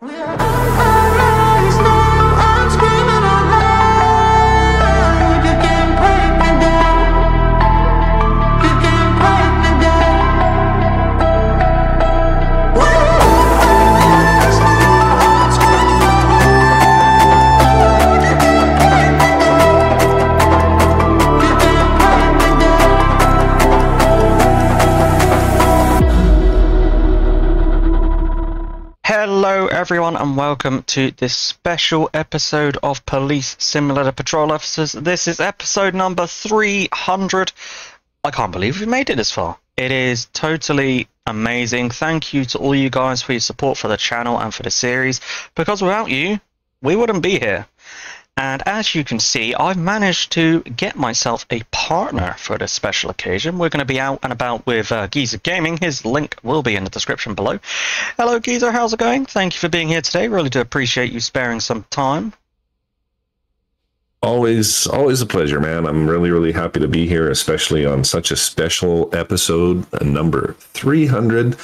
Hello, welcome to this special episode of Police Simulator Patrol Officers. This is episode number 300. I can't believe we made it this far. It is totally amazing. Thank you to all you guys for your support for the channel and for the series, because without you, we wouldn't be here. And as you can see, I've managed to get myself a partner for this special occasion. We're going to be out and about with uh, Geezer Gaming. His link will be in the description below. Hello, Geezer. How's it going? Thank you for being here today. Really do appreciate you sparing some time. Always, always a pleasure, man. I'm really, really happy to be here, especially on such a special episode, uh, number 300.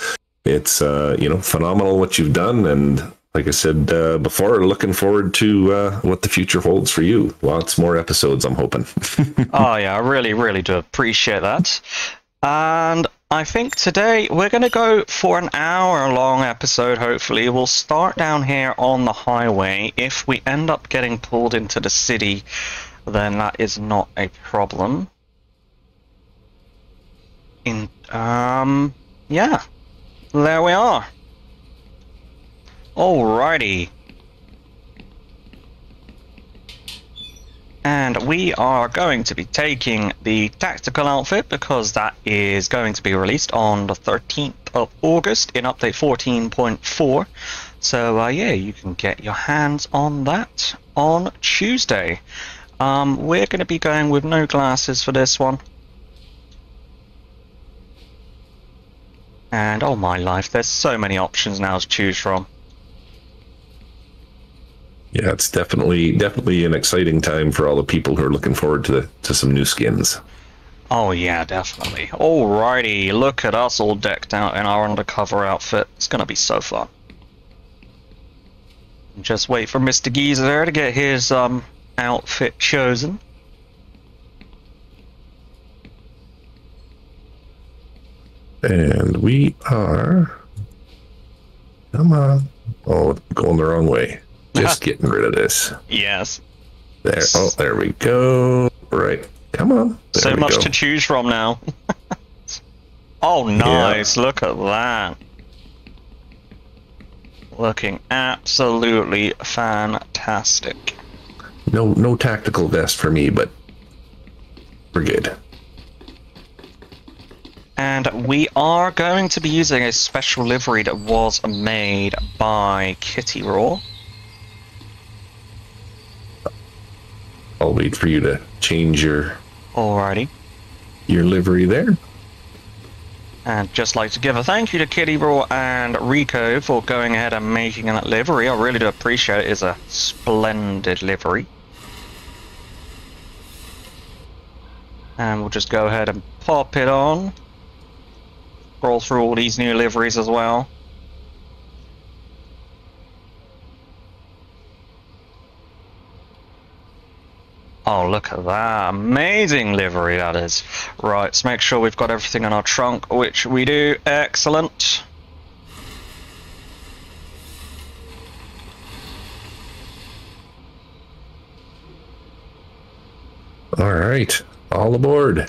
It's, uh, you know, phenomenal what you've done, and like I said uh, before, looking forward to uh, what the future holds for you. Lots more episodes, I'm hoping. oh, yeah, I really, really do appreciate that. And I think today we're going to go for an hour long episode, hopefully. We'll start down here on the highway. If we end up getting pulled into the city, then that is not a problem. In, um, yeah, there we are. Alrighty. And we are going to be taking the tactical outfit because that is going to be released on the 13th of August in update 14.4. So uh, yeah, you can get your hands on that on Tuesday. Um, we're going to be going with no glasses for this one. And oh my life, there's so many options now to choose from. Yeah, it's definitely definitely an exciting time for all the people who are looking forward to the, to some new skins. Oh yeah, definitely. Alrighty, look at us all decked out in our undercover outfit. It's gonna be so fun. Just wait for Mr. Geezer there to get his um outfit chosen. And we are. Come on. Oh, going the wrong way. Just getting rid of this. Yes. There. Oh, there we go. Right. Come on. There so much go. to choose from now. oh, nice. Yeah. Look at that. Looking absolutely fantastic. No, no tactical vest for me, but we're good. And we are going to be using a special livery that was made by Kittyraww. I'll wait for you to change your Alrighty. your livery there. And just like to give a thank you to Kittyraww and Rico for going ahead and making that livery. I really do appreciate it. It's a splendid livery. And we'll just go ahead and pop it on. Scroll through all these new liveries as well. Oh, look at that. Amazing livery that is. Right, let's make sure we've got everything in our trunk, which we do. Excellent. All right, all aboard.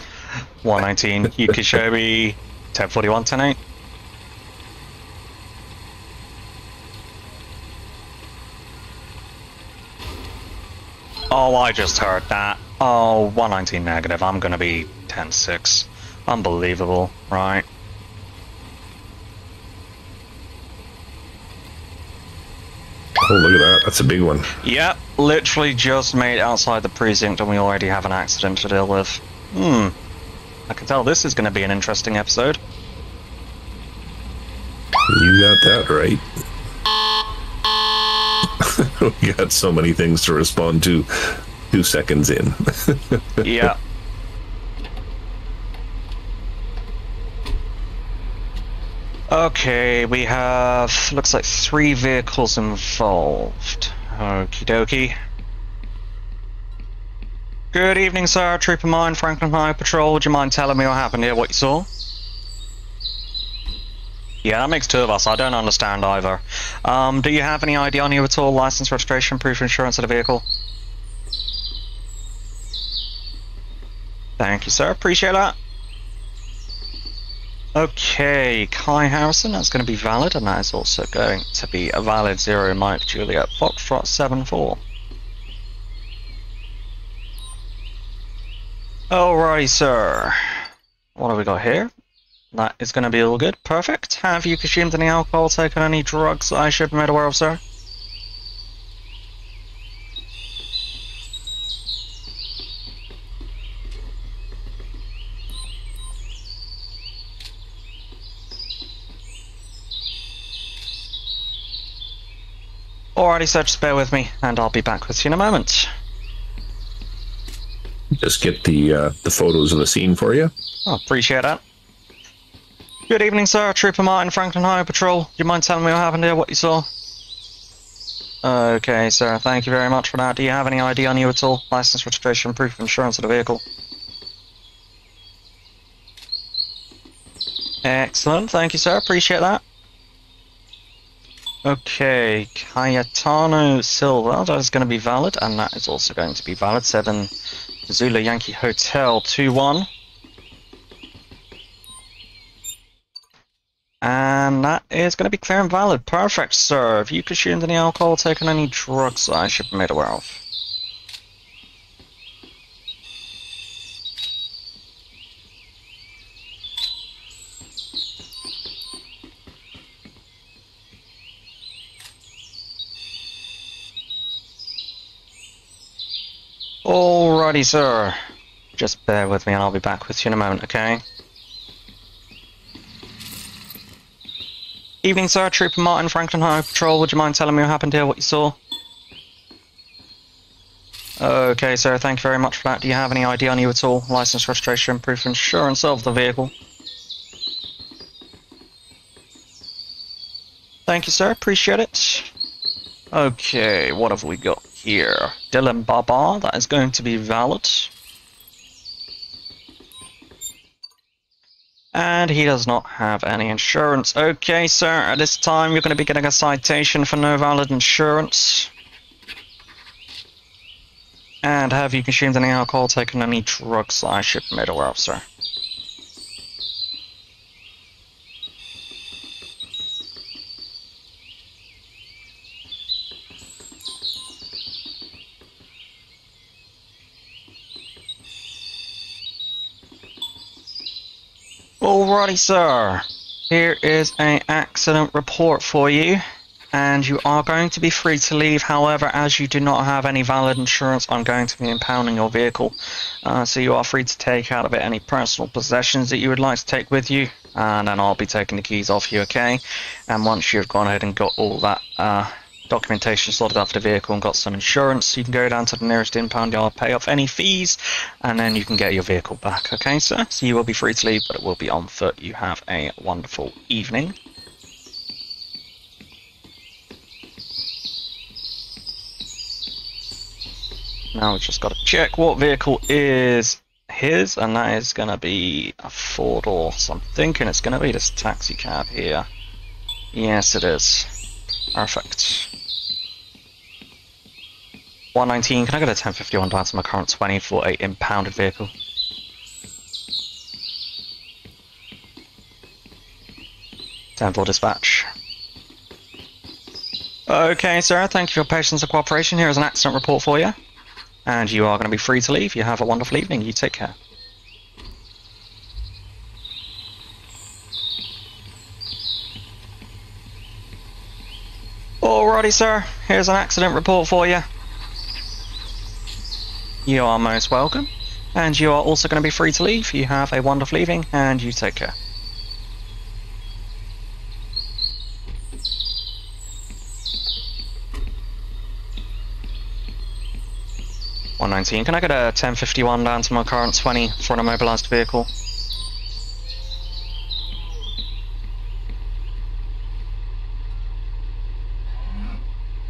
119 Yukishobi, 1041, 108. Oh, I just heard that. Oh, 119 negative. I'm gonna be 10-6. Unbelievable, right? Oh, look at that. That's a big one. Yep, literally just made outside the precinct and we already have an accident to deal with. Hmm. I can tell this is going to be an interesting episode. You got that right. we got so many things to respond to two seconds in. yeah. Okay, we have looks like three vehicles involved. Okie dokie. Good evening, sir. Trooper Martin, Franklin High Patrol. Would you mind telling me what happened here, what you saw? Yeah, that makes two of us. I don't understand either. Um, do you have any ID on you at all? License, registration, proof of insurance of the vehicle? Thank you, sir. Appreciate that. Okay, Kai Harrison, that's going to be valid, and that is also going to be a valid Zero Mike Juliet Foxtrot 74. Alrighty, sir. What have we got here? That is going to be all good. Perfect. Have you consumed any alcohol, taken any drugs I should be made aware of, sir? Alrighty, sir, just bear with me, and I'll be back with you in a moment. Just get the uh, the photos of the scene for you. Oh, appreciate that. Good evening, sir. Trooper Martin, Franklin High Patrol. Do you mind telling me what happened here, what you saw? Okay, sir. Thank you very much for that. Do you have any ID on you at all? License, registration, proof of insurance of the vehicle? Excellent. Thank you, sir. Appreciate that. Okay, Cayetano Silva, that is going to be valid, and that is also going to be valid. 7 Zulu Yankee Hotel 2-1. And that is going to be clear and valid. Perfect, sir. Have you consumed any alcohol, taken any drugs I should be made aware of? Alrighty, sir. Just bear with me and I'll be back with you in a moment, okay? Evening, sir. Trooper Martin, Franklin High Patrol. Would you mind telling me what happened here, what you saw? Okay, sir. Thank you very much for that. Do you have any ID on you at all? License, registration, proof of insurance of the vehicle? Thank you, sir. Appreciate it. Okay, what have we got here? Dylan Baba, that is going to be valid. And he does not have any insurance. Okay, sir, at this time you're going to be getting a citation for no valid insurance. And have you consumed any alcohol, taken any drugs I should be made aware of, sir? Alrighty, sir. Here is an accident report for you, and you are going to be free to leave. However, as you do not have any valid insurance, I'm going to be impounding your vehicle. Uh, so you are free to take out of it any personal possessions that you would like to take with you, and then I'll be taking the keys off you, okay? And once you've gone ahead and got all that uh, documentation sorted out for the vehicle and got some insurance, you can go down to the nearest impound yard, pay off any fees, and then you can get your vehicle back. Okay, sir? So you will be free to leave, but it will be on foot. You have a wonderful evening. Now we've just got to check what vehicle is his, and that is going to be a four-door. So I'm thinking it's going to be this taxi cab here. Yes, it is. Perfect. 119, can I get a 1051 down to my current 20 for a impounded vehicle? Ten four dispatch. Okay, sir, thank you for your patience and cooperation. Here is an accident report for you. And you are going to be free to leave. You have a wonderful evening. You take care. Alrighty, sir. Here's an accident report for you. You are most welcome, and you are also going to be free to leave. You have a wonderful evening, and you take care. One nineteen. Can I get a ten fifty one down to my current twenty for an immobilized vehicle?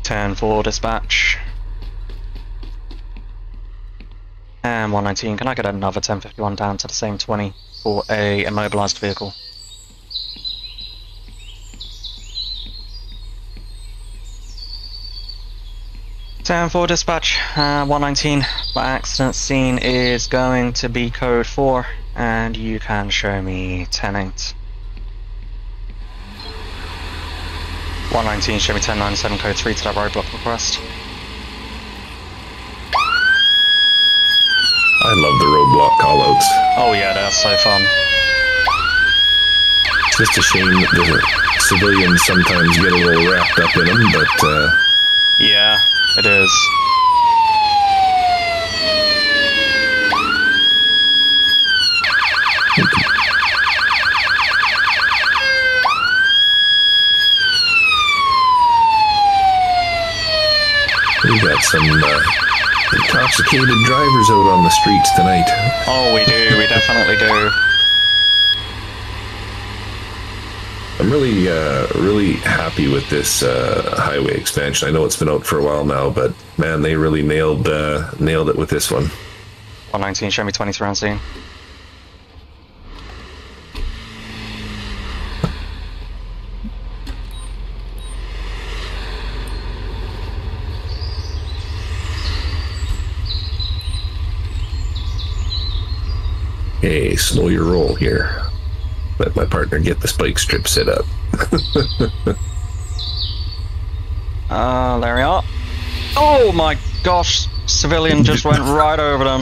Ten four dispatch. And 119, can I get another 1051 down to the same 20 for a immobilized vehicle? Ten four dispatch, uh, 119. My accident scene is going to be code 4, and you can show me 10 8. 119, show me 1097, code 3 to that roadblock request. I love the roadblock callouts. Oh yeah, that's so fun. It's just a shame that the civilians sometimes get a little wrapped up in them, but uh, Yeah, it is. we got some uh, intoxicated drivers out on the streets tonight. Oh, we do, we definitely do. I'm really, uh, really happy with this uh, highway expansion. I know it's been out for a while now, but man, they really nailed uh, nailed it with this one. 119, show me 23 on scene. Hey, slow your roll here. Let my partner get the spike strip set up. Uh, there we are. Oh my gosh, civilian just went right over them.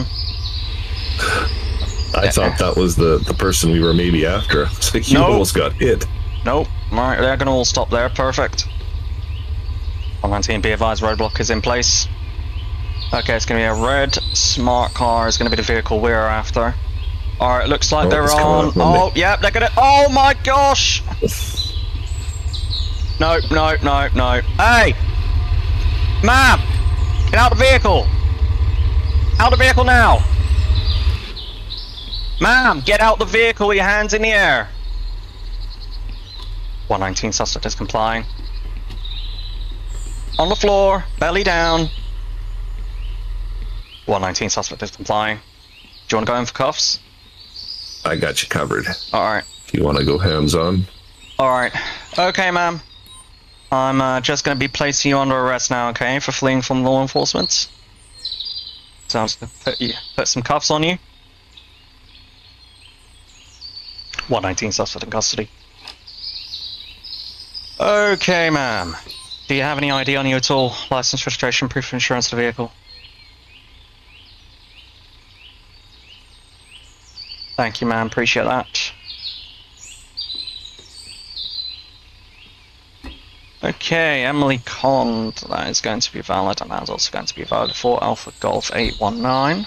I thought that was the, the person we were maybe after. It's like you No. almost got hit. Nope, right, they're gonna all stop there, perfect. 119, be advised, roadblock is in place. Okay, it's gonna be a red smart car, It's gonna be the vehicle we're after. Alright, looks like Oh, they're on. up on me. Oh, yep, they're gonna. Oh my gosh! No, no, no, no. Hey! Ma'am! Get out of the vehicle! Out of the vehicle now! Ma'am, get out the vehicle with your hands in the air! 119 suspect is complying. On the floor, belly down. 119 suspect is complying. Do you want to go in for cuffs? I got you covered. Alright. If you want to go hands on, Alright. Okay, ma'am. I'm uh, just going to be placing you under arrest now, okay, for fleeing from law enforcement. So I'm just going to put, you, put some cuffs on you. 119 suspect in custody. Okay, ma'am. Do you have any ID on you at all? License, registration, proof of insurance of the vehicle? Thank you, man. Appreciate that. Okay, Emily Cond, that is going to be valid, and that is also going to be valid for Alpha Golf 819.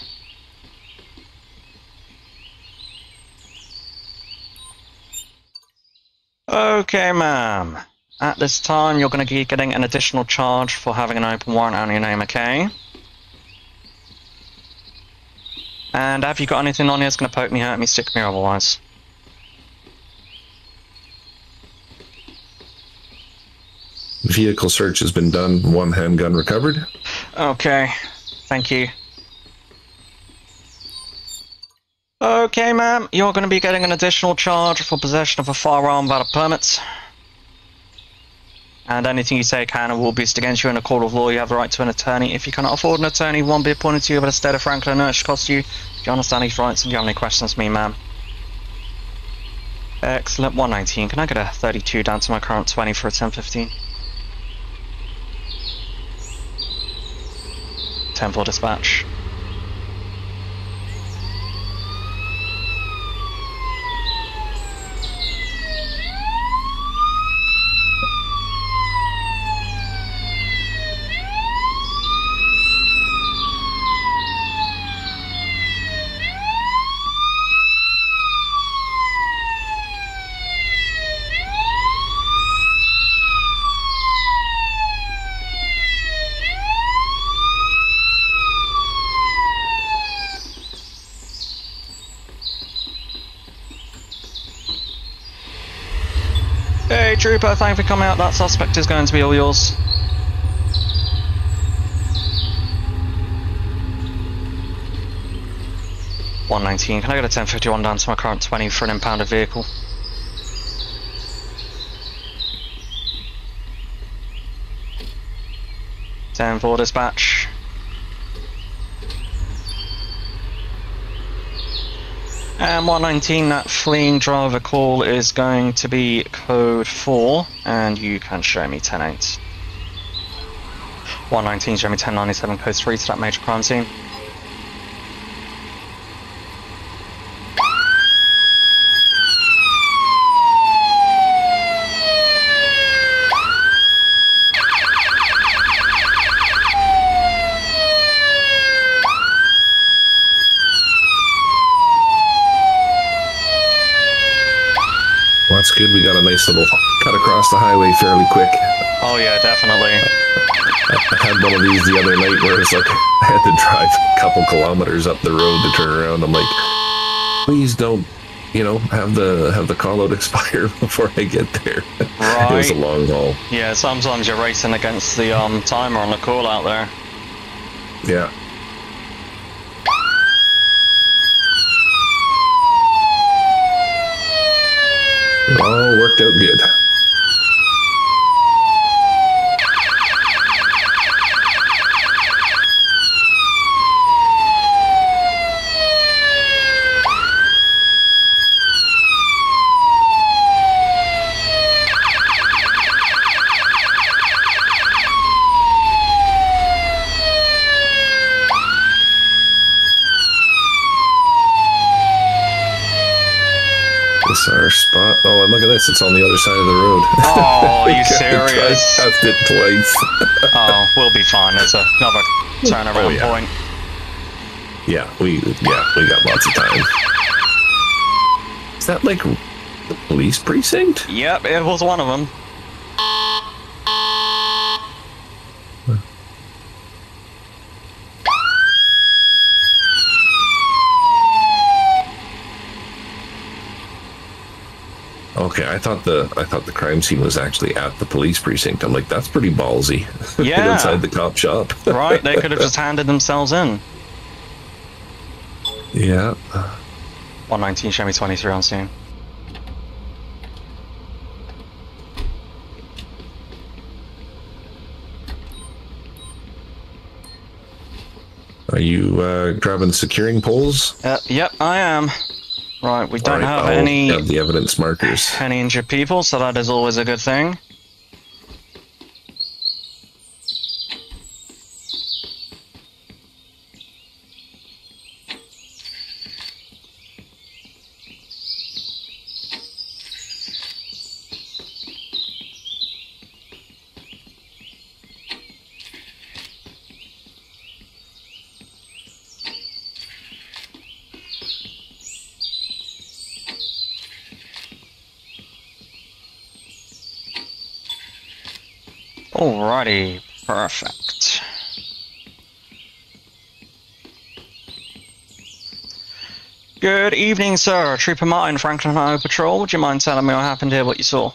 Okay, ma'am. At this time, you're going to be getting an additional charge for having an open warrant on your name, okay? And have you got anything on you that's going to poke me, hurt me, stick me, or otherwise? vehicle search has been done. One handgun recovered. Okay, thank you. Okay, ma'am, you're going to be getting an additional charge for possession of a firearm without a permit. And anything you say can and will be used against you in a court of law. You have the right to an attorney. If you cannot afford an attorney, one be appointed to you by the state of Franklin it should cost you. Do you understand these rights and do you have any questions for me, ma'am? Excellent. 119. Can I get a 32 down to my current 20 for a 1015? 10 four dispatch. Trooper, thank you for coming out. That suspect is going to be all yours. One nineteen. Can I get a ten fifty one down to my current twenty for an impounded vehicle? Ten four dispatch. Um, and 119, that fleeing driver call is going to be code 4, and you can show me 10-8. 119, show me 1097, code 3 to that major crime scene. Well, that's good. We got nice little cut across the highway fairly quick. Oh yeah, definitely. I had one of these the other night where it's like I had to drive a couple kilometers up the road to turn around. I'm like, please don't, you know, have the have the call out expire before I get there. it was a long haul. Yeah, sometimes you're racing against the um timer on the call out there. Yeah. All worked out good. This our spot. Oh, and look at this. It's on the other side of the road. Oh, are you serious? passed it twice. Oh, we'll be fine. There's another turnaround Oh, yeah. point. Yeah, we yeah we got lots of time. Is that like the police precinct? Yep, it was one of them. I thought the I thought the crime scene was actually at the police precinct. I'm like, that's pretty ballsy. Yeah. inside the cop shop. Right, they could have just handed themselves in. yeah. 119, show me 23 on scene. Are you uh, grabbing securing poles? Uh, yep, I am. Right, we don't Alright, have I'll any have the evidence markers. any injured people, so that is always a good thing. Alrighty, perfect. Good evening, sir. Trooper Martin, Franklin Highway Patrol. Would you mind telling me what happened here, what you saw?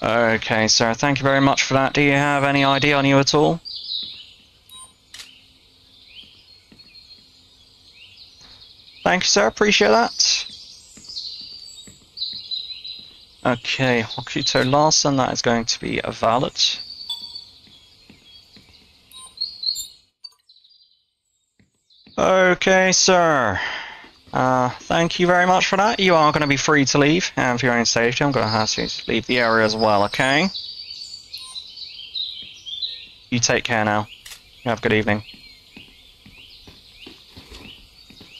Okay, sir. Thank you very much for that. Do you have any ID on you at all? Thank you, sir. Appreciate that. Okay, Hokuto Larson, that is going to be a valid. Okay, sir. Uh, thank you very much for that. You are going to be free to leave, and for your own safety, I'm going to you to leave the area as well, okay? You take care now. Have a good evening.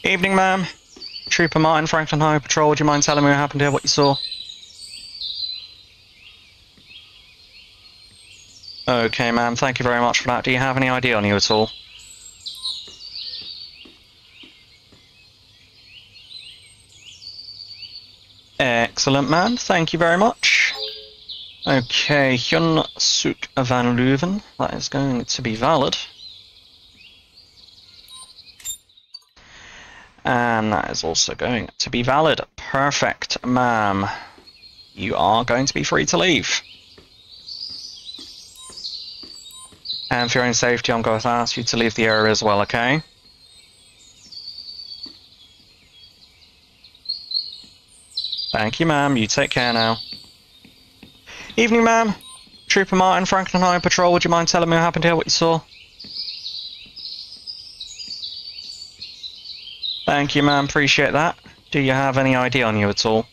Evening, ma'am. Trooper Martin, Franklin Highway Patrol, would you mind telling me what happened here, what you saw? Okay, ma'am, thank you very much for that. Do you have any idea on you at all? Excellent, ma'am. Thank you very much. Okay, Hyun Suk Van Leuven. That is going to be valid. And that is also going to be valid. Perfect, ma'am. You are going to be free to leave. And for your own safety, I'm going to ask you to leave the area as well, okay? Thank you, ma'am. You take care now. Evening, ma'am. Trooper Martin, Franklin High Patrol. Would you mind telling me what happened here, what you saw? Thank you, ma'am. Appreciate that. Do you have any ID on you at all?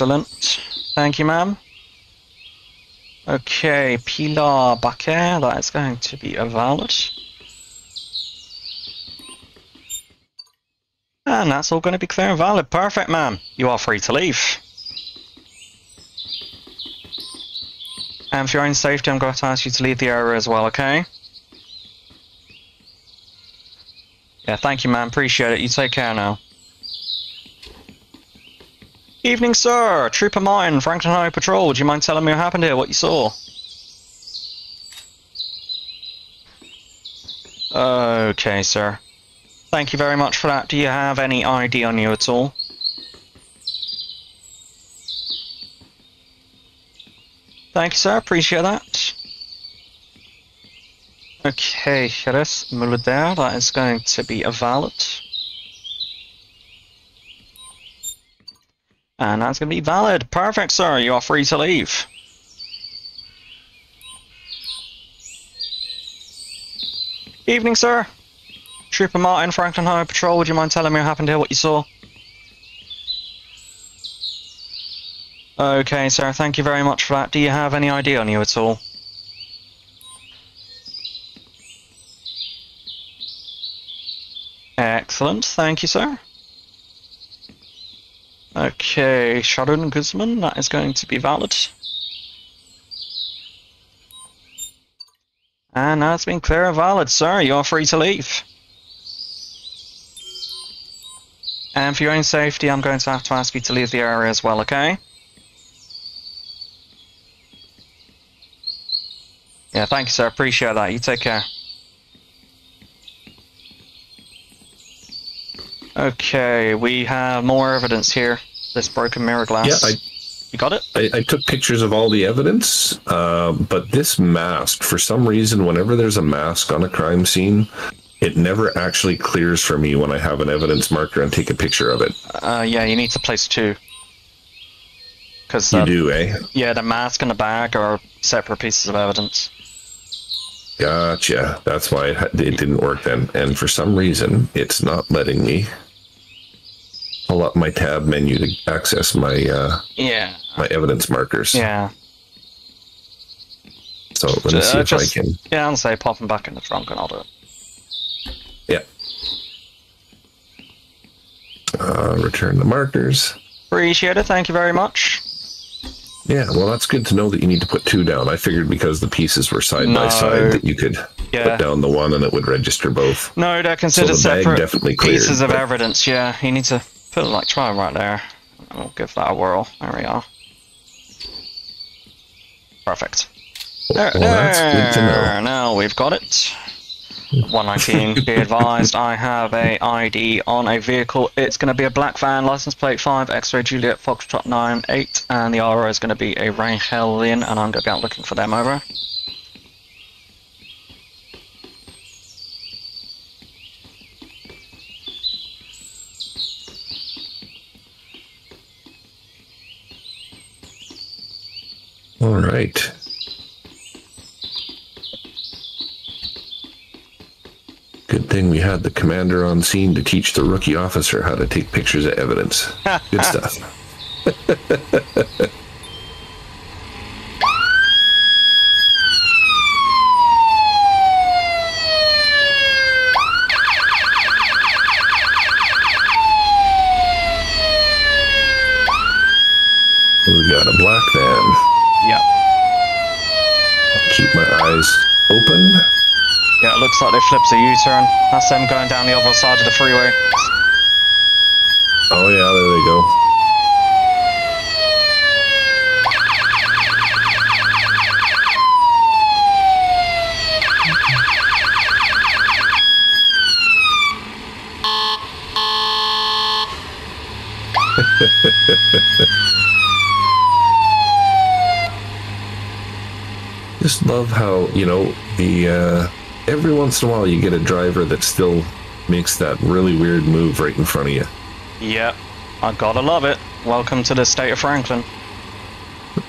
Excellent. Thank you, ma'am. Okay, Pilar Baquer, that is going to be a valid. And that's all going to be clear and valid. Perfect, ma'am. You are free to leave. And for your own safety, I'm going to ask you to leave the area as well, okay? Yeah, thank you, ma'am. Appreciate it. You take care now. Evening, sir. Trooper Martin, Franklin High Patrol. Would you mind telling me what happened here, what you saw? Okay, sir. Thank you very much for that. Do you have any ID on you at all? Thank you, sir. Appreciate that. Okay, Jerez Mulder, that is going to be a valid. And that's going to be valid. Perfect, sir. You are free to leave. Evening, sir. Trooper Martin, Franklin High Patrol. Would you mind telling me what happened here, what you saw? Okay, sir. Thank you very much for that. Do you have any ID on you at all? Excellent. Thank you, sir. Okay, Sharon Guzman, that is going to be valid. And that's been clear and valid, sir. You're free to leave. And for your own safety, I'm going to have to ask you to leave the area as well, okay? Yeah, thank you, sir. Appreciate that. You take care. Okay, we have more evidence here. This broken mirror glass. Yeah, I, you got it? I, I took pictures of all the evidence, uh, but this mask, for some reason, whenever there's a mask on a crime scene, it never actually clears for me when I have an evidence marker and take a picture of it. Uh, yeah, you need to place two. Because You do, eh? yeah, the mask and the bag are separate pieces of evidence. Gotcha. That's why it, it didn't work then. And for some reason, it's not letting me pull up my tab menu to access my uh, Yeah, my evidence markers. yeah, So let me Uh, see if just- I can. yeah. I'll say pop them back in the trunk and I'll do it. Yeah. Uh, return the markers. Appreciate it. Thank you very much. Yeah, well, that's good to know that you need to put two down. I figured because the pieces were side No. by side that you could Yeah. put down the one and it would register both. No, they're considered the separate definitely cleared, pieces of but- evidence. Yeah, you need to put like try right there. We'll give that a whirl. There we are. Perfect. There, Well, that's good to know. there. Now we've got it. 119. be advised, I have a ID on a vehicle. It's going to be a black van, license plate 5, X-ray Juliet Foxtrot 9, 8, and the RO is going to be a Rangelian, and I'm going to be out looking for them over. All right. Good thing we had the commander on scene to teach the rookie officer how to take pictures of evidence. Good stuff. We got a black van. Yep. Keep my eyes open. Yeah, it looks like they flipped a U-turn. That's them going down the other side of the freeway. Oh yeah, there they go. Just love how, you know, the uh, every once in a while you get a driver that still makes that really weird move right in front of you. Yep, I gotta love it. Welcome to the state of Franklin.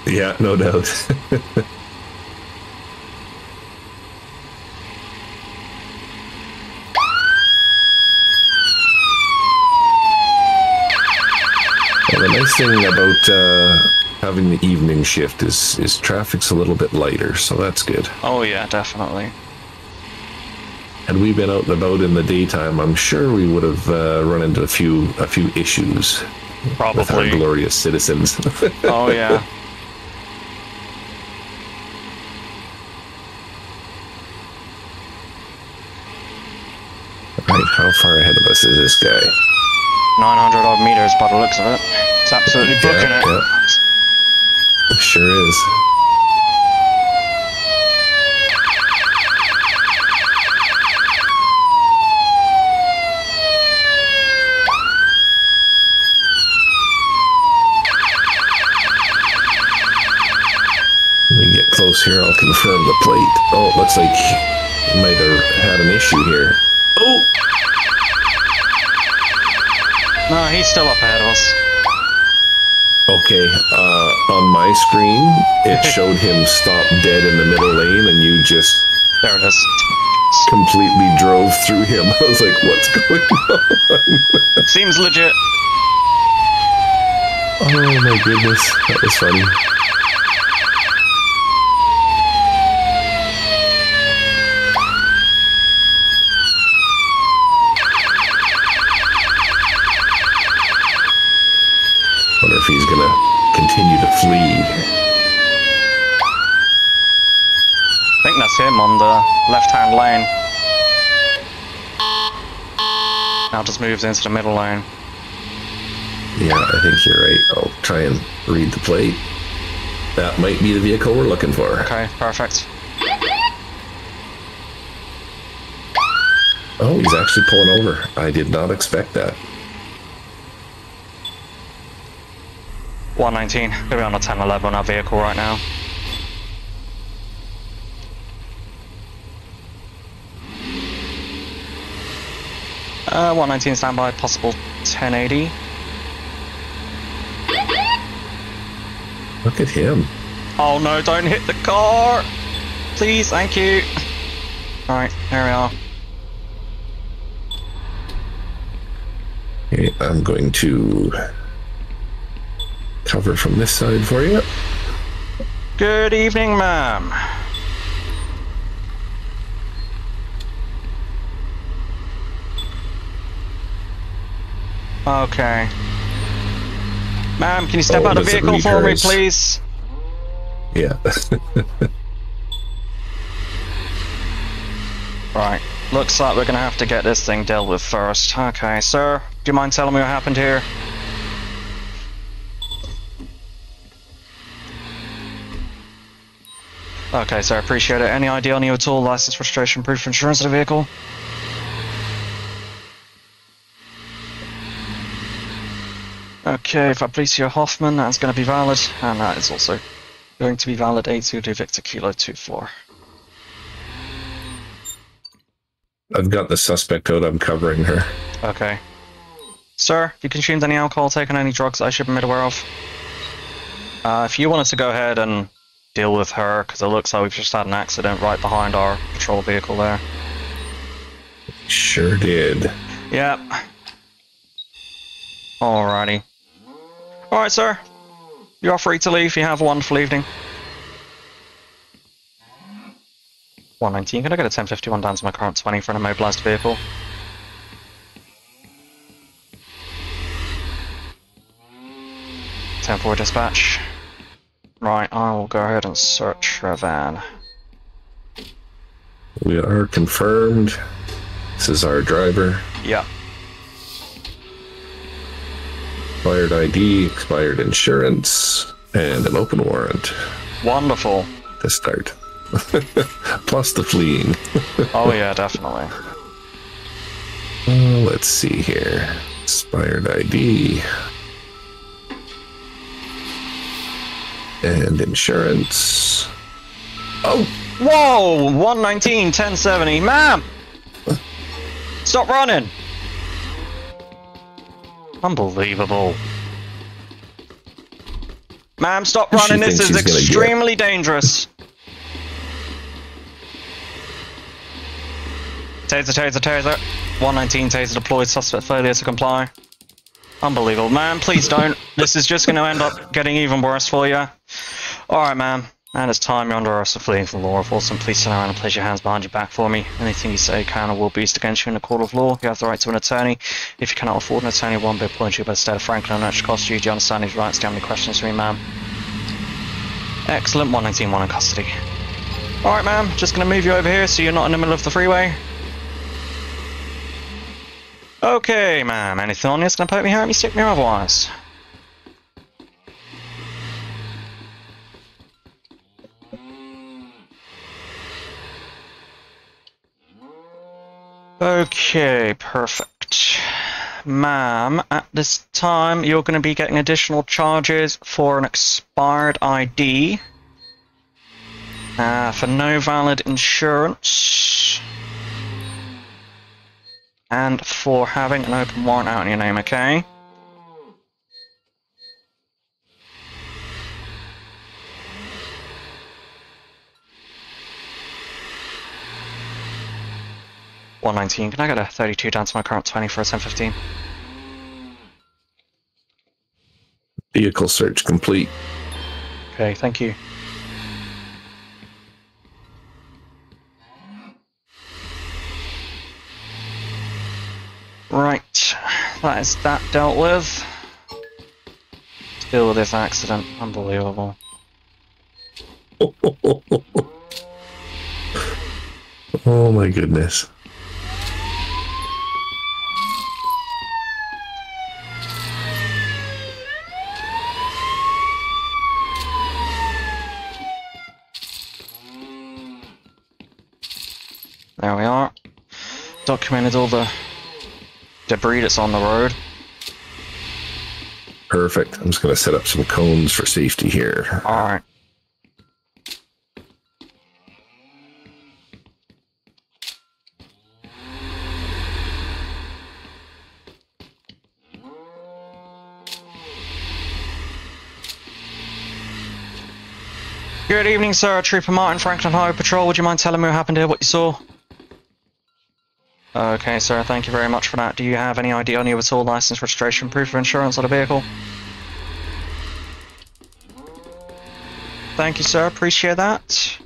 Yeah, no doubt. well, the nice thing about uh, having the evening shift is is traffic's a little bit lighter, so that's good. Oh yeah, definitely. Had we been out and about in the daytime, I'm sure we would have uh, run into a few a few issues with our Probably. glorious citizens. Oh yeah. right, how far ahead of us is this guy? 900 odd meters by the looks of it. It's absolutely booking Yeah, it. Sure is. When we here, I'll confirm the plate. Oh, it looks like he might have had an issue here. Oh, No, he's still up ahead of us. okay. Uh, on my screen, it showed him stop dead in the middle lane, and you just There it is. completely drove through him. I was like, what's going on? Seems legit. Oh my goodness, that was funny. If he's gonna continue to flee. I think that's him on the left-hand lane. Now just moves into the middle lane. Yeah, I think you're right. I'll try and read the plate. That might be the vehicle we're looking for. Okay, perfect. Oh, he's actually pulling over. I did not expect that. 119. We're on a 1011 on our vehicle right now. Uh, 119 standby, possible 1080. Look at him. Oh no, don't hit the car! Please, thank you. Alright, there we are. Okay, I'm going to cover from this side for you. Good evening, ma'am. Okay. Ma'am, can you step Oh, out of the vehicle for me, please? Yeah. Right. Looks like we're gonna have to get this thing dealt with first. Okay, sir, do you mind telling me what happened here? Okay, sir, appreciate it. Any idea on you at all? License, registration, proof of insurance of the vehicle? Okay, if I please your Hoffman, that's going to be valid, and that is also going to be valid. 82 Victor Kilo 24. I've got the suspect code, I'm covering her. Okay. Sir, have you consumed any alcohol, taken any drugs I should be made aware of? Uh, if you wanted to go ahead and deal with her, because it looks like we've just had an accident right behind our patrol vehicle there. Sure did. Yep. Alrighty. Alright, sir. You are free to leave. You have a wonderful evening. 119, can I get a 1051 down to my current 20 for an immobilized vehicle? Ten four dispatch. Right, I will go ahead and search her van. We are confirmed. This is our driver. Yeah. Expired ID, expired insurance, and an open warrant Wonderful. to start. Plus the fleeing. Oh yeah, definitely. Uh, let's see here. Expired ID. And insurance. Oh, Whoa! 119, 1070. Ma'am! Stop running! Unbelievable. Ma'am, stop running. This is she's gonna get- extremely dangerous. Taser, taser, taser. 119 taser deployed. Suspect failure to comply. Unbelievable. Ma'am, please don't. this is just going to end up getting even worse for you. Alright, ma'am. And it's time you're under arrest for fleeing from the law enforcement. Please turn around and place your hands behind your back for me. Anything you say can or will be used against you in a court of law. You have the right to an attorney. If you cannot afford an attorney, one be appointed you by the state of Franklin and should cost you. Do you understand these rights? Do you have any questions for me, ma'am? Excellent. 119, one in custody. Alright, ma'am. Just going to move you over here so you're not in the middle of the freeway. Okay, ma'am. Anything on going to poke me, hurt me, stick me, otherwise? Okay, perfect. Ma'am, at this time you're going to be getting additional charges for an expired ID, uh, for no valid insurance, and for having an open warrant out in your name, okay? One nineteen. Can I get a thirty-two down to my current twenty for a ten fifteen? vehicle search complete. Okay, thank you. Right, that is that dealt with. Deal with this accident. Unbelievable. oh my goodness. There we are. Documented all the debris that's on the road. Perfect. I'm just going to set up some cones for safety here. Alright. Good evening, sir. Trooper Martin, Franklin Highway Patrol. Would you mind telling me what happened here, what you saw? Okay, sir. Thank you very much for that. Do you have any ID on you at all? License, registration, proof of insurance on the vehicle? Thank you, sir. Appreciate that.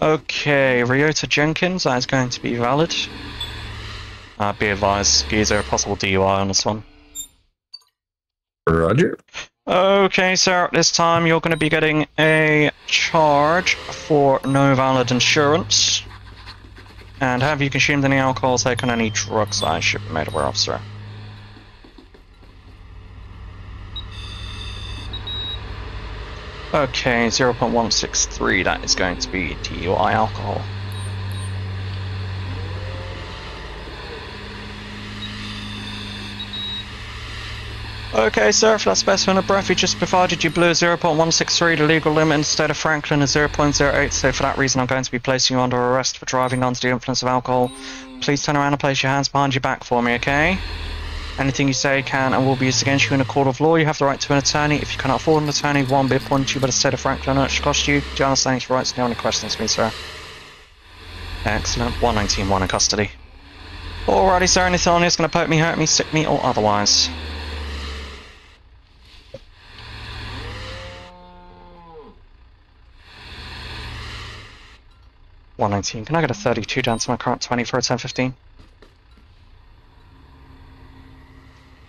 Okay, Ryota Jenkins, that is going to be valid. Uh, be advised, Geezer, possible DUI on this one. Roger. Okay, sir, at this time you're going to be getting a charge for no valid insurance. And have you consumed any alcohol, taken any drugs I should be made aware of, sir? Okay, 0.163, that is going to be DUI alcohol. Okay, sir, for that specimen of breath you just provided, you blew a 0.163. The legal limit instead of Franklin is 0.08, so for that reason I'm going to be placing you under arrest for driving under the influence of alcohol. Please turn around and place your hands behind your back for me, okay? Anything you say can and will be used against you in a court of law. You have the right to an attorney. If you cannot afford an attorney, one be appointed to you the state of Franklin it should cost you. Do you understand your rights? Do you have any questions for me, sir? Excellent. 119, one in custody. Alrighty, sir. Anything on you that's going to poke me, hurt me, sick me, or otherwise? One nineteen. Can I get a thirty-two down to my current twenty for a ten fifteen?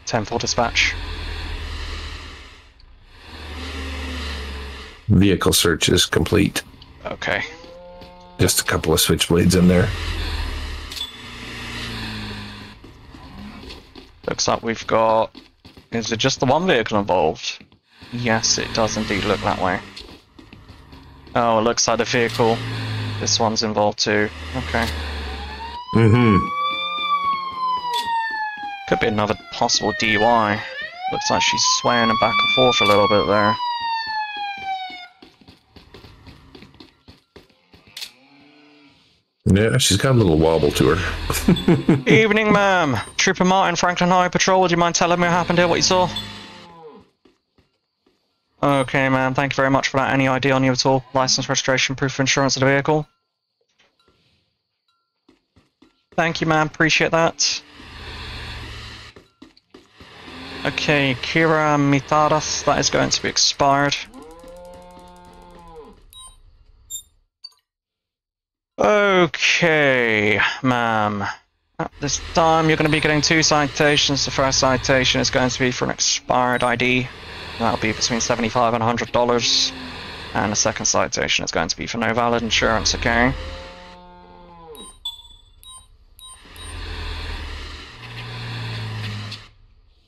Ten four dispatch. Vehicle search is complete. Okay. Just a couple of switchblades in there. Looks like we've got. Is it just the one vehicle involved? Yes, it does indeed look that way. Oh, it looks like the vehicle. This one's involved too. Okay. Mm-hmm. Could be another possible DUI. Looks like she's swaying back and forth a little bit there. Yeah, she's got a little wobble to her. Evening, ma'am. Trooper Martin, Franklin High Patrol. Would you mind telling me what happened here, what you saw? Okay, ma'am. Thank you very much for that. Any ID on you at all? License, registration, proof of insurance of the vehicle? Thank you, ma'am. Appreciate that. Okay, Kira Mitaras. That is going to be expired. Okay, ma'am. At this time, you're going to be getting two citations. The first citation is going to be for an expired ID. That'll be between 75 and $100. And the second citation is going to be for no valid insurance, okay?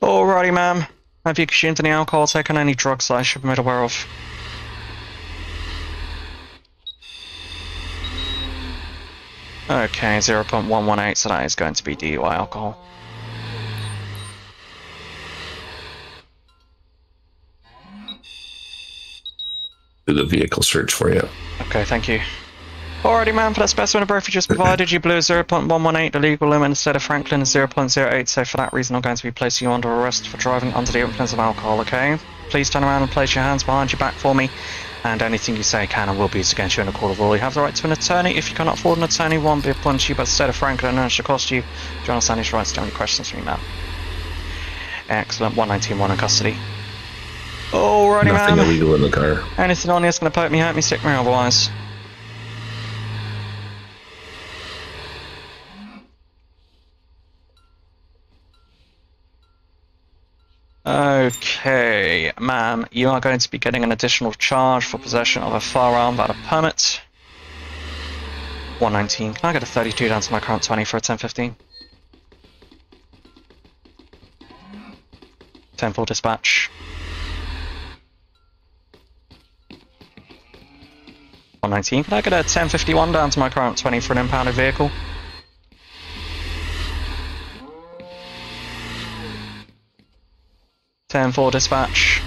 Alrighty, ma'am. Have you consumed any alcohol, taken any drugs that I should be made aware of? Okay, 0.118, so that is going to be DUI alcohol. Do the vehicle search for you. Okay, thank you. Alrighty, man, for that specimen of birth you just provided, you blew 0.118, the legal limit instead of Franklin is 0.08, so for that reason I'm going to be placing you under arrest for driving under the influence of alcohol, okay? Please turn around and place your hands behind your back for me, and anything you say can and will be used against you in a court of law. You have the right to an attorney. If you cannot afford an attorney, one be appointed to you, but instead of Franklin, and should cost you. Do you understand his rights? Do you have any questions for me, ma'am? Excellent, 119, in custody. Oh, Alrighty, Nothing ma'am. illegal in the car. Anything on going to poke me, hurt me, stick me, otherwise? Okay, ma'am, you are going to be getting an additional charge for possession of a firearm without a permit. 119. Can I get a 32 down to my current 20 for a 1015? 10 full dispatch. 119. Can I get a 1051 down to my current 20 for an impounded vehicle? Ten four dispatch.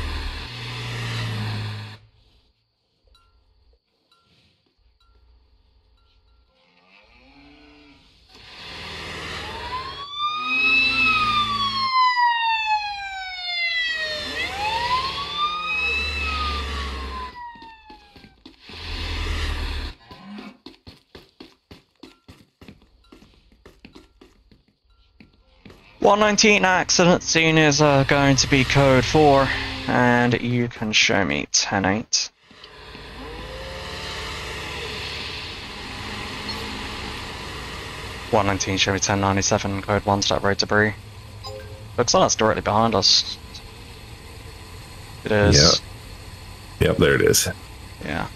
One nineteen accident scene is uh, going to be code four, and you can show me ten eight. One nineteen, show me ten ninety seven, code one stop road debris. Looks like that's directly behind us. It is. Yep, there it is. Yeah.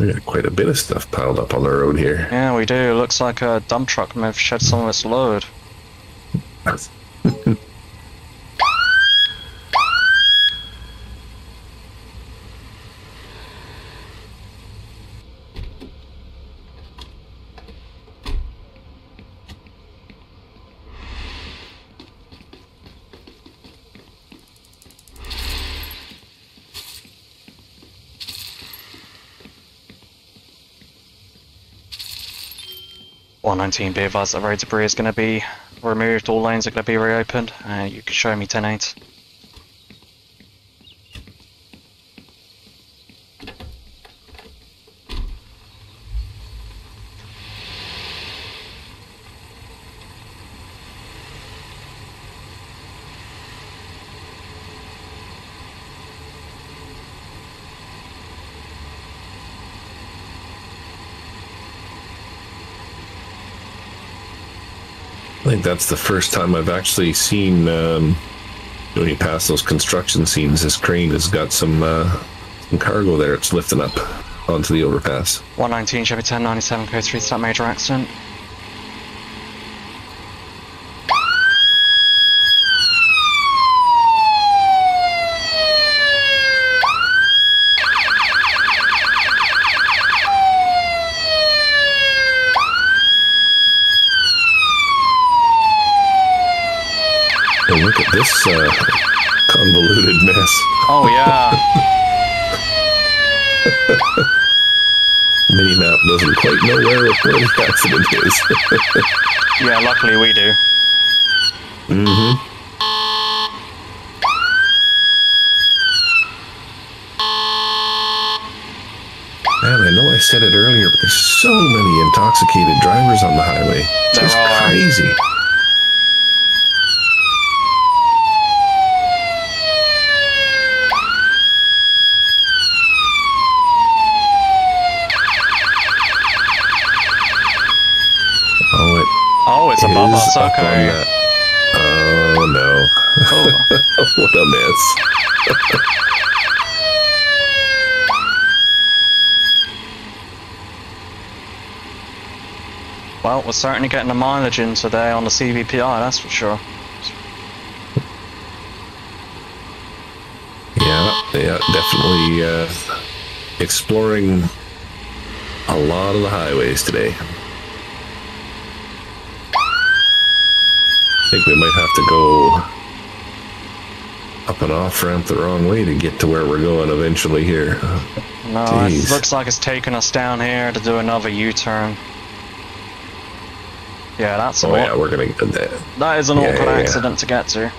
We got quite a bit of stuff piled up on the road here. Yeah, we do. Looks like a dump truck may have shed some of its load. 119 be advised that road debris is going to be removed, all lanes are going to be reopened. Uh, you can show me 10-8. Think that's the first time I've actually seen um, when you pass those construction scenes. This crane has got some uh, some cargo there. It's lifting up onto the overpass. 119 Chevy 1097 code 3 start major accident. And look at this uh, convoluted mess. Oh yeah. Minimap doesn't quite know where, where the accident is. yeah, luckily we do. mm-hmm. Man, I know I said it earlier, but there's so many intoxicated drivers on the highway. It's There just are. crazy. Oh, Oh, it's above is us. Okay. that. Oh no! Oh. what a mess! Well, we're certainly getting the mileage in today on the CVPI, that's for sure. Yeah, yeah, definitely uh, exploring a lot of the highways today. Think we might have to go up an off ramp the wrong way to get to where we're going eventually here. No, Jeez. it looks like it's taking us down here to do another U-turn. Yeah, that's Oh yeah, we're gonna get that. that is an Yeah, awkward yeah, yeah. accident to get to.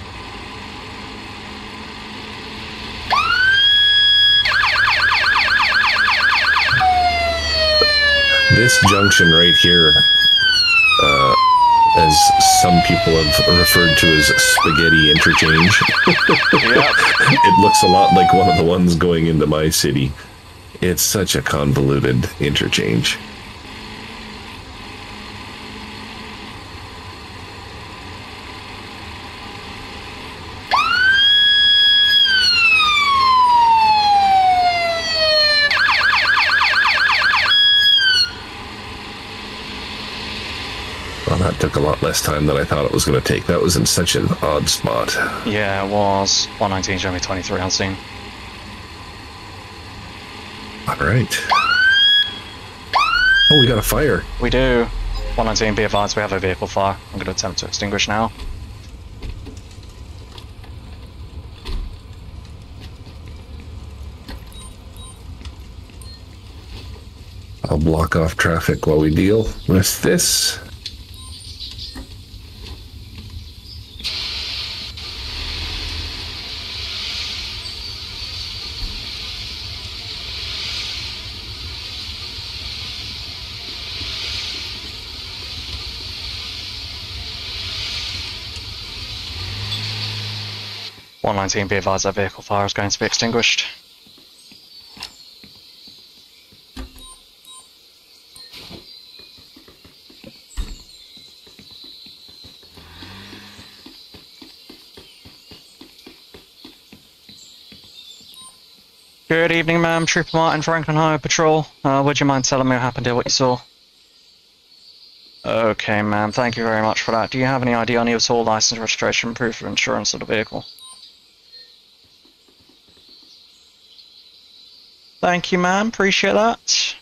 This junction right here, as some people have referred to as spaghetti interchange. it looks a lot like one of the ones going into my city. It's such a convoluted interchange. Well, that took a lot less time than I thought it was going to take. That was in such an odd spot. Yeah, it was 119 show me 23 on scene. All right. Oh, we got a fire. We do. 119 be advised, we have a vehicle fire. I'm going to attempt to extinguish now. I'll block off traffic while we deal with this. One nineteen be advised that vehicle fire is going to be extinguished. Good evening, ma'am. Trooper Martin, Franklin Highway Patrol. Uh, would you mind telling me what happened here, what you saw? Okay, ma'am. Thank you very much for that. Do you have any idea on your all license, registration, proof of insurance of the vehicle? Thank you, ma'am. Appreciate that.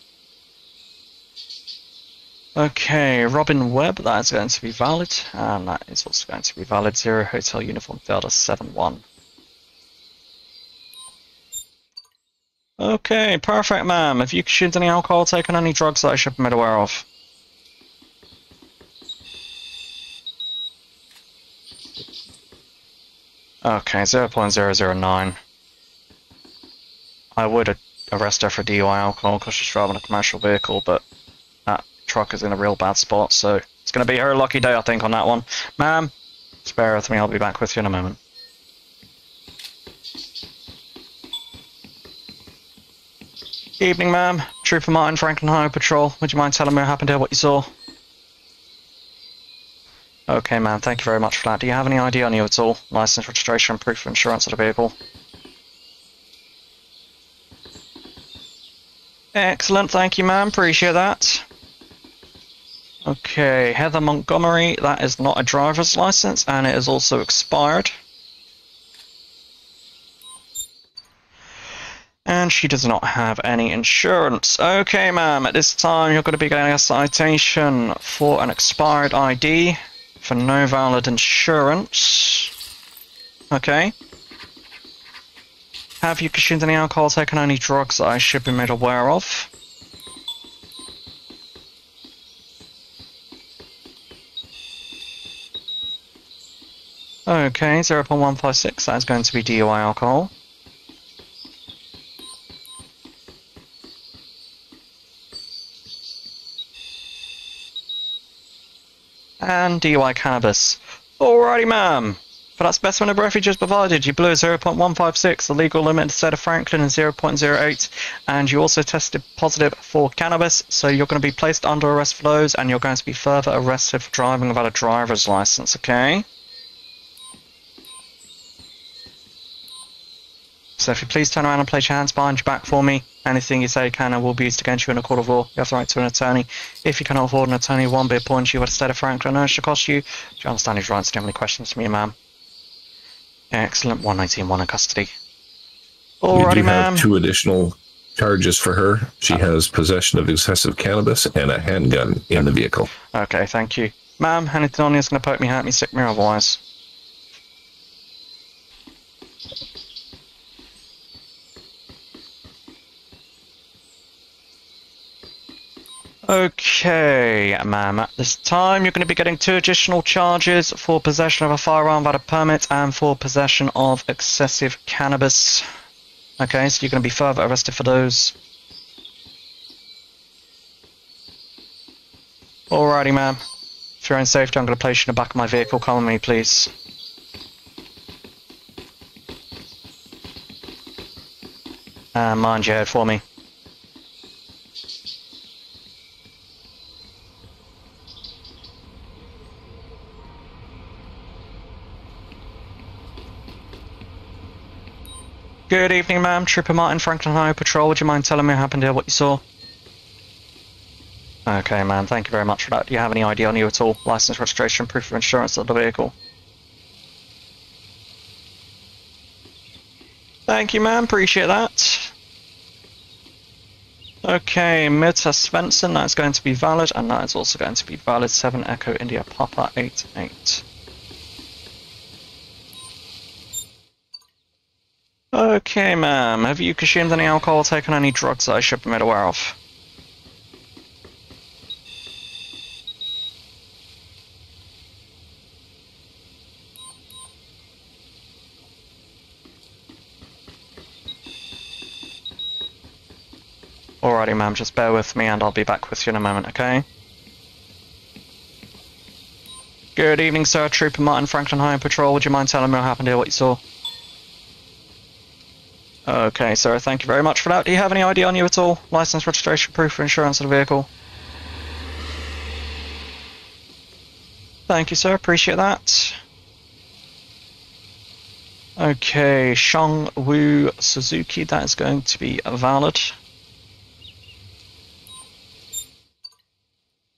Okay, Robin Webb, that is going to be valid, and that is also going to be valid. Zero Hotel Uniform Delta 71. Okay, perfect, ma'am. Have you consumed any alcohol, taken any drugs that I should be made aware of? Okay, 0.009. I would arrest her for DUI alcohol because she's driving a commercial vehicle, but that truck is in a real bad spot, so it's going to be her lucky day, I think, on that one. Ma'am, spare with me, I'll be back with you in a moment. Evening, ma'am. Trooper Martin, Franklin Highway Patrol. Would you mind telling me what happened here, what you saw? Okay, ma'am. Thank you very much for that. Do you have any idea on you at all? License, registration, proof of insurance of the vehicle? Excellent. Thank you, ma'am. Appreciate that. Okay, Heather Montgomery. That is not a driver's license, and it is also expired. And she does not have any insurance. Okay, ma'am, at this time you're going to be getting a citation for an expired ID for no valid insurance. Okay. Have you consumed any alcohol, taken any drugs I should be made aware of? Okay, 0.156, that is going to be DUI alcohol. And DUI cannabis. Alrighty, ma'am. For best specimen of refuge is provided, you blew 0.156, the legal limit instead of Franklin is 0.08, and you also tested positive for cannabis, so you're going to be placed under arrest for those, and you're going to be further arrested for driving without a driver's license, okay? So if you please turn around and place your hands behind your back for me, anything you say can and will be used against you in a court of law. You have the right to an attorney. If you cannot afford an attorney, one be appointed you at a state of Franklin and it should cost you. Do you understand his rights? Do you have any questions for me, ma'am? Excellent. 119, in custody. we Alrighty, do ma'am. have two additional charges for her. She uh-huh. has possession of excessive cannabis and a handgun in the vehicle. Okay, thank you. Ma'am, anything on you is going to poke me, hurt me, sick me, otherwise? Okay, ma'am. At this time, you're going to be getting two additional charges for possession of a firearm without a permit and for possession of excessive cannabis. Okay, so you're going to be further arrested for those. Alrighty, ma'am. For your own safety, I'm going to place you in the back of my vehicle. Come with me, please. And mind your head for me. Good evening, ma'am. Trooper Martin, Franklin Highway Patrol. Would you mind telling me what happened here, what you saw? Okay, ma'am. Thank you very much for that. Do you have any ID on you at all? License, registration, proof of insurance of the vehicle? Thank you, ma'am. Appreciate that. Okay, Mirta Svensson, that's going to be valid, and that is also going to be valid. 7 Echo India Papa 88. Okay, ma'am. Have you consumed any alcohol or taken any drugs that I should be made aware of? Alrighty, ma'am. Just bear with me and I'll be back with you in a moment, okay? Good evening, sir. Trooper Martin Franklin High Patrol. Would you mind telling me what happened here, what you saw? Okay, sir, thank you very much for that. Do you have any ID on you at all? License, registration, proof of insurance of the vehicle? Thank you, sir, appreciate that. Okay, Shang Wu Suzuki, that is going to be valid.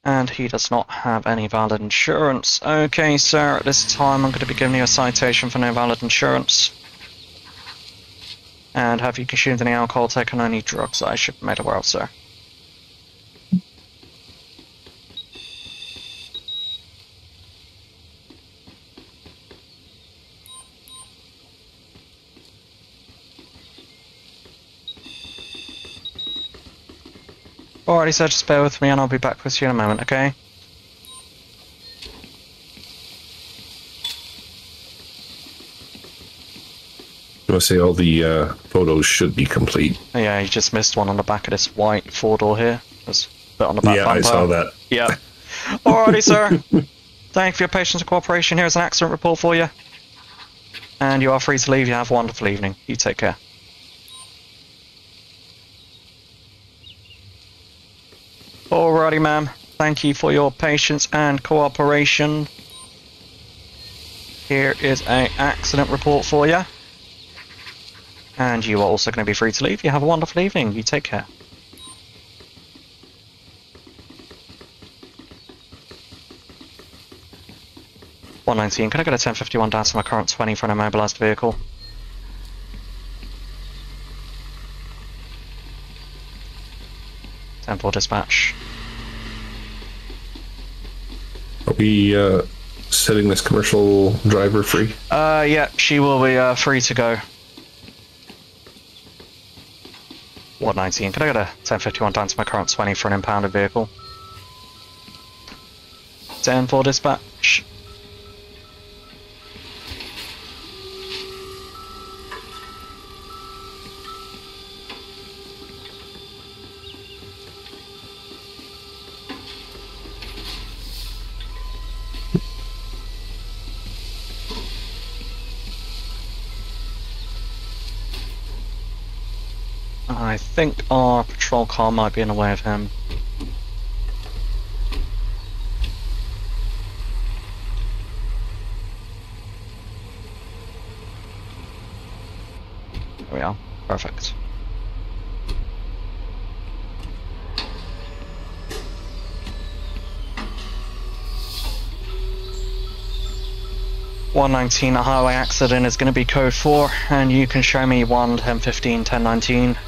And he does not have any valid insurance. Okay, sir, at this time I'm going to be giving you a citation for no valid insurance. And have you consumed any alcohol, taken any drugs I should be made aware of, sir? Alrighty, sir, just bear with me and I'll be back with you in a moment, okay? I say all the uh, photos should be complete. Yeah, you just missed one on the back of this white four door here. That's bit on the back yeah, I saw that. Yeah. Alrighty, sir. Thank you for your patience and cooperation. Here's an accident report for you. And you are free to leave. You have a wonderful evening. You take care. Alrighty, ma'am. Thank you for your patience and cooperation. Here is a accident report for you. And you are also going to be free to leave. You have a wonderful evening. You take care. One nineteen. Can I get a ten fifty one down to my current twenty for an immobilized vehicle? Temple dispatch. Are we uh, setting this commercial driver free? Uh, yeah, she will be uh, free to go. What 19? Can I get a 1051 down to my current 20 for an impounded vehicle? 10 for dispatch. I think our patrol car might be in the way of him. There we are. Perfect. One nineteen, a highway accident is going to be code four, and you can show me one ten fifteen ten nineteen.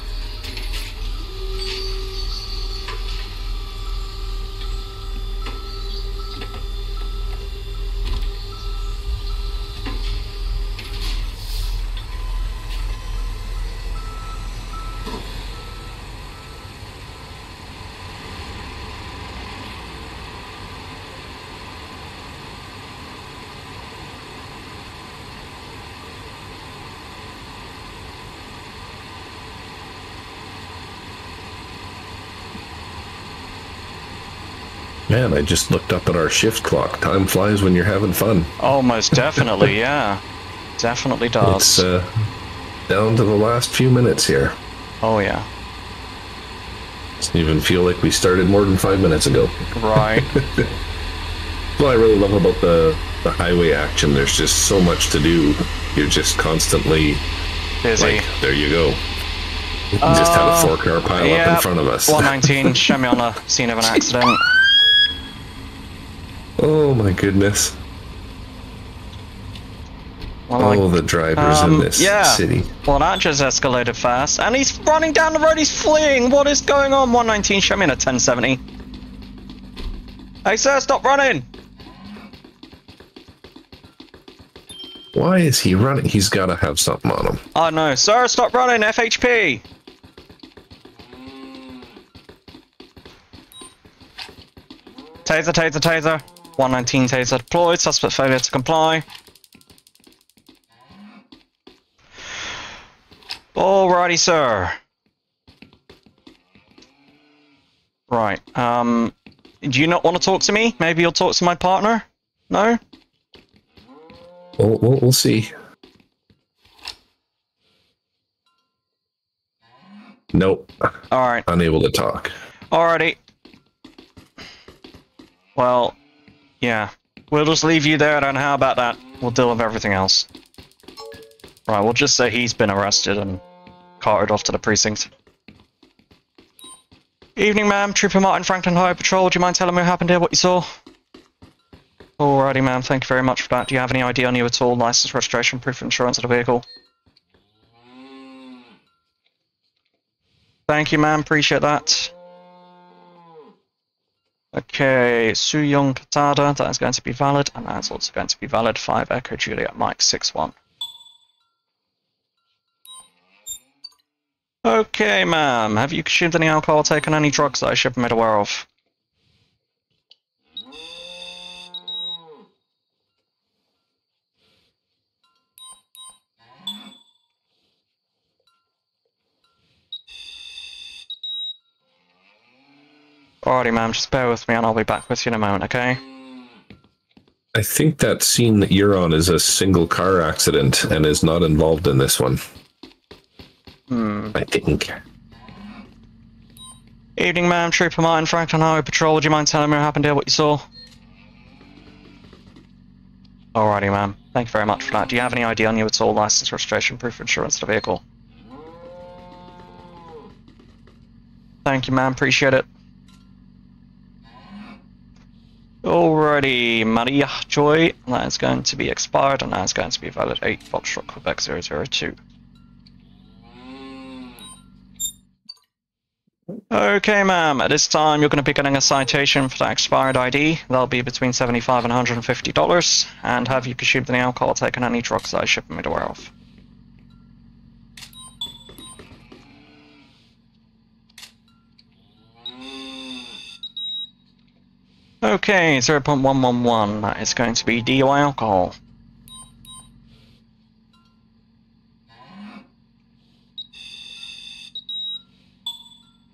I just looked up at our shift clock. Time flies when you're having fun. Oh, most definitely, yeah. Definitely does. It's uh, down to the last few minutes here. oh, yeah. Doesn't even feel like we started more than five minutes ago. Right. What I really love about the, the highway action, there's just so much to do. You're just constantly Busy. like, there you go. We just had a Uh, four car pile up in front of us. 119, show me on the scene of an accident. Oh my goodness. Well, Oh, the drivers um, in this yeah. city. well, that just escalated fast. And he's running down the road, he's fleeing. What is going on? 119, show me in a 1070. Hey, sir, stop running. Why is he running? He's got to have something on him. Oh, no. Sir, stop running. FHP. Taser, taser, taser. 119 taser deployed. Suspect failure to comply. Alrighty, sir. Right. Um, do you not want to talk to me? Maybe you'll talk to my partner? No? We'll, we'll, we'll see. Nope. Alright. Unable to talk. Alrighty. Well, yeah. We'll just leave you there and How about that? We'll deal with everything else. Right, we'll just say he's been arrested and carted off to the precinct. Evening, ma'am. Trooper Martin Franklin Highway Patrol. Would you mind telling me what happened here, what you saw? Alrighty, ma'am. Thank you very much for that. Do you have any ID on you at all? License, registration, proof of insurance of the vehicle? Thank you, ma'am. Appreciate that. Okay, Suyong Katada, that is going to be valid, and that's also going to be valid. 5 Echo Juliet Mike 6 1. Okay, ma'am. Have you consumed any alcohol or taken any drugs that I should be made aware of? Alrighty, ma'am. Just bear with me and I'll be back with you in a moment, okay? I think that scene that you're on is a single car accident and is not involved in this one. Hmm. I think. Evening, ma'am. Trooper Martin, Franklin Highway Patrol. Would you mind telling me what happened here, what you saw? Alrighty, ma'am. Thank you very much for that. Do you have any ID on you at all? License, registration, proof of insurance of the vehicle? Thank you, ma'am. Appreciate it. Alrighty, Maria Joy. That is going to be expired and that is going to be valid 8 Foxtrot Quebec 002. Okay, ma'am. At this time, you're going to be getting a citation for that expired ID. That'll be between 75 and $150. And have you consumed any alcohol, taken any drugs that I should be aware of? Okay, 0.111. That is going to be DUI alcohol.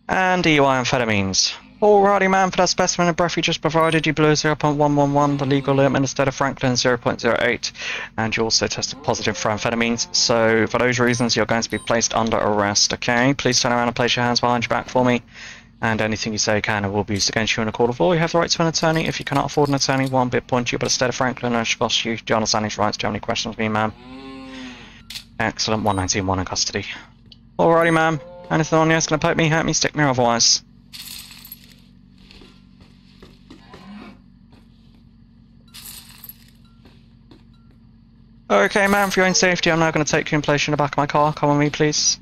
And DUI amphetamines. Alrighty, man, for that specimen of breath you just provided, you blew 0.111, the legal limit in the state of Franklin 0.08, and you also tested positive for amphetamines. So, for those reasons, you're going to be placed under arrest, okay? Please turn around and place your hands behind your back for me. And anything you say can and will be used against you in a court of law. You have the right to an attorney. If you cannot afford an attorney, one bit point you, but instead of Franklin and cost you. Do you understand these rights? Do you have any questions for me, ma'am? Excellent, 119, one in custody. Alrighty, ma'am. Anything on you that's going to poke me, hurt me, stick me, otherwise? Okay, ma'am, for your own safety, I'm now going to take you and place you in the back of my car. Come with me, please.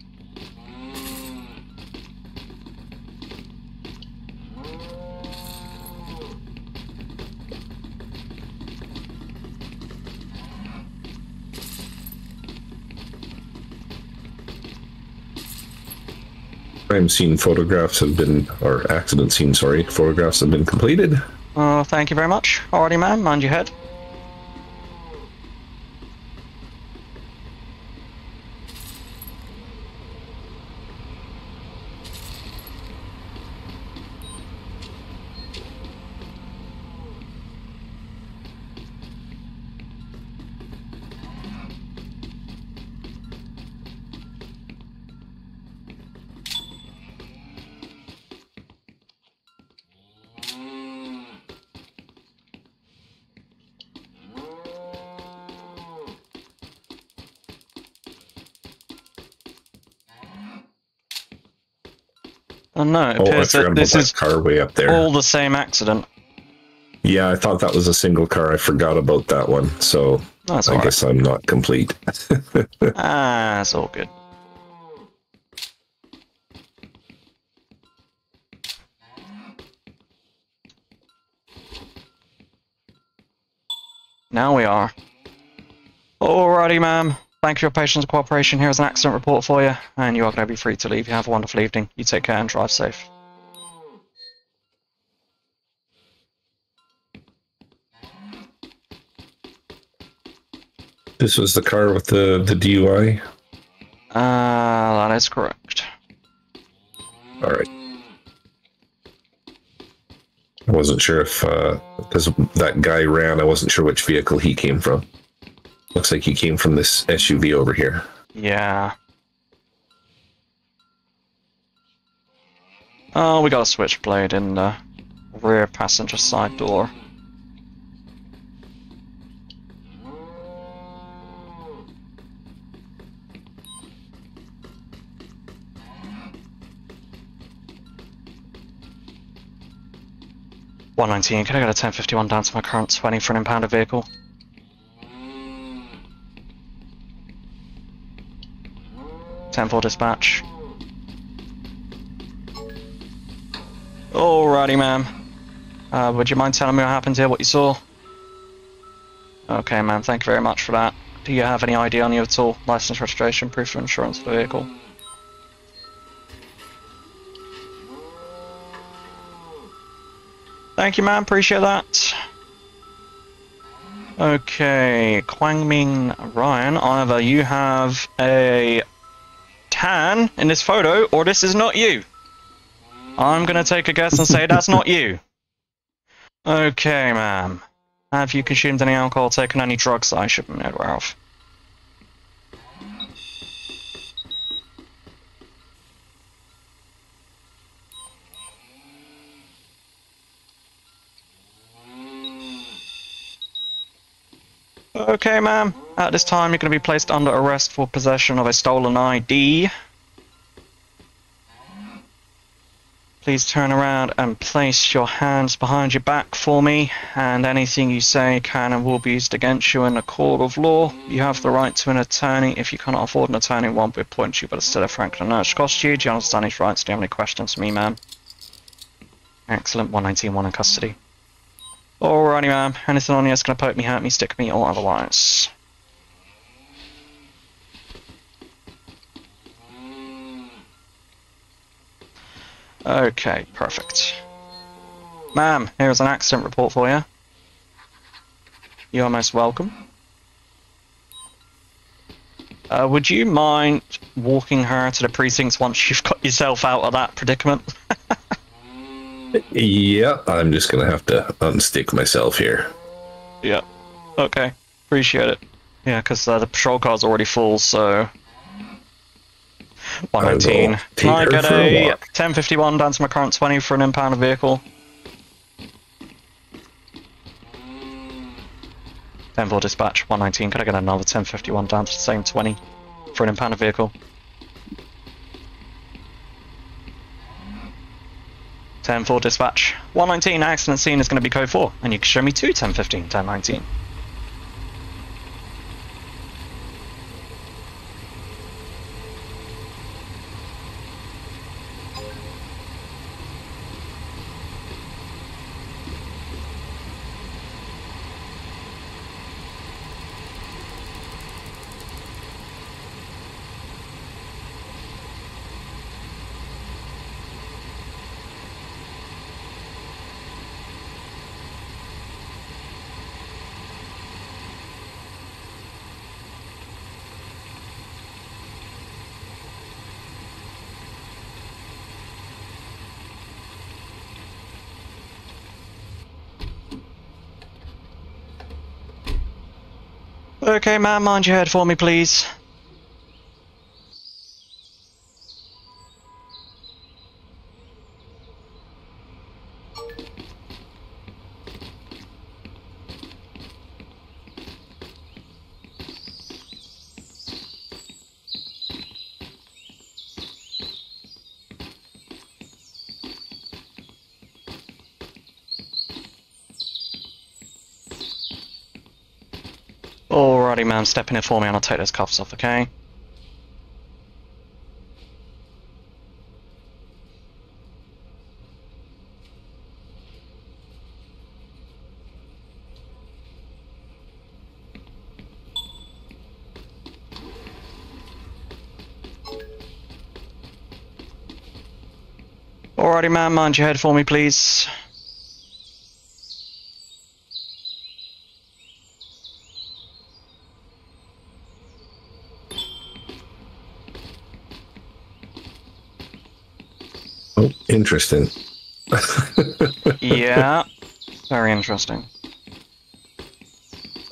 Crime scene photographs have been, or accident scene, sorry, photographs have been completed. Oh, thank you very much. Alrighty, ma'am, mind your head. Oh no, it Oh, I appears that this that is car way up there. all the same accident. Yeah, I thought that was a single car. I forgot about that one. So That's I guess I'm not complete. Ah, it's all good. Now we are. Alrighty, ma'am. Thank you for your patience and cooperation. Here's an accident report for you, and you are going to be free to leave. You have a wonderful evening. You take care and drive safe. this was the car with the, the DUI. Uh, that is correct. All right. I wasn't sure if, because that guy ran, I wasn't sure which vehicle he came from. Looks like he came from this SUV over here. Yeah. Oh, we got a switchblade in the rear passenger side door. One nineteen. Can I get a ten fifty one down to my current twenty for an impounded vehicle? Temple dispatch. Alrighty, ma'am. Uh, would you mind telling me what happened here, what you saw? Okay, ma'am, thank you very much for that. Do you have any ID on you at all? License, registration, proof of insurance for the vehicle? Thank you, ma'am, appreciate that. Okay, Kwangming Ryan, either you have a tan in this photo, or this is not you. I'm gonna take a guess and say that's not you. Okay, ma'am. Have you consumed any alcohol, taken any drugs that I should aware of? Okay, ma'am. At this time, you're going to be placed under arrest for possession of a stolen ID. Please turn around and place your hands behind your back for me, and anything you say can and will be used against you in a court of law. You have the right to an attorney. If you cannot afford an attorney, one will to you, but instead of Franklin Urge cost you. Do you understand his rights? Do you have any questions for me, ma'am? Excellent. 119, one in custody. Alrighty, ma'am. Anything on you that's going to poke me, hurt me, stick me, or otherwise? Okay, perfect. Ma'am, here's an accident report for you. You are most welcome. Uh, would you mind walking her to the precincts once you've got yourself out of that predicament? yeah, I'm just gonna have to unstick myself here. Yeah. Okay. Appreciate it. Yeah, because uh, the patrol car's already full, so 119. Can I get a, a 1051 down to my current 20 for an impounded vehicle? 10 dispatch, 119. Can I get another 1051 down to the same 20 for an impounded vehicle? 10 dispatch. 119 accident scene is going to be code 4, and you can show me two 1015, 1019. Okay, ma'am, mind your head for me, please. Ma'am, step in it for me and I'll take those cuffs off, okay? Alrighty, ma'am, mind your head for me, please. Oh, interesting. yeah, very interesting.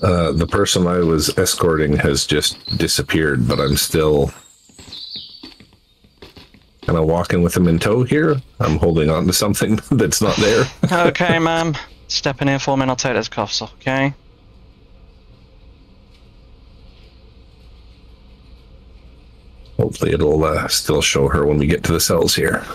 Uh, the person I was escorting has just disappeared, but I'm still kind of walking with him in tow here. I'm holding on to something that's not there. okay, ma'am. Step in here for me and I'll take those cuffs off, okay? Hopefully it'll uh, still show her when we get to the cells here.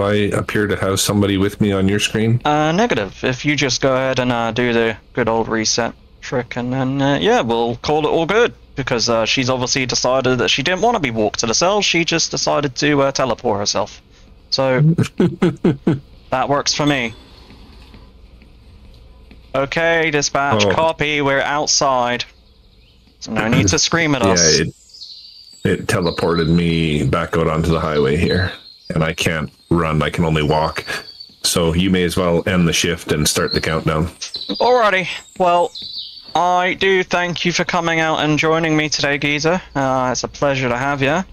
Do I appear to have somebody with me on your screen? Uh, negative. If you just go ahead and uh, do the good old reset trick, and then, uh, yeah, we'll call it all good. Because uh, she's obviously decided that she didn't want to be walked to the cell, she just decided to uh, teleport herself. So, that works for me. Okay, dispatch, Oh. copy, we're outside. So no need to scream at us. Yeah, it, it teleported me back out onto the highway here, and I can't run. I can only walk. So you may as well end the shift and start the countdown. Alrighty, well, I do thank you for coming out and joining me today, Geezer. Uh, it's a pleasure to have you.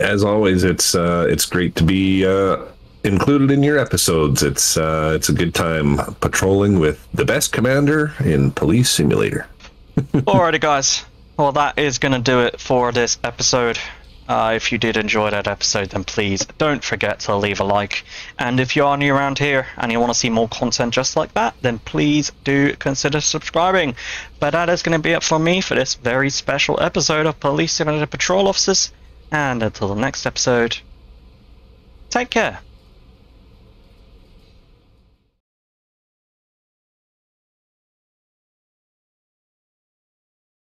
As always, it's uh, it's great to be uh, included in your episodes. It's uh, it's a good time patrolling with the best commander in Police Simulator. Alrighty, guys. Well, that is going to do it for this episode. Uh, if you did enjoy that episode, then please don't forget to leave a like. And if you are new around here and you want to see more content just like that, then please do consider subscribing. But that is going to be it for me for this very special episode of Police Simulator Patrol Officers. And until the next episode, take care.